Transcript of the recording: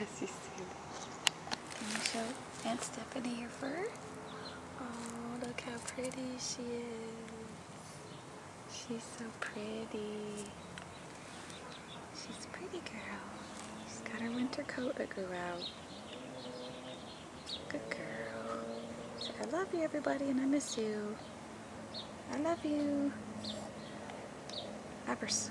Can you show Aunt Stephanie your fur? Oh, look how pretty she is. She's so pretty. She's a pretty girl. She's got her winter coat that grew out. Good girl. Say, I love you, everybody, and I miss you. I love you. Abbers.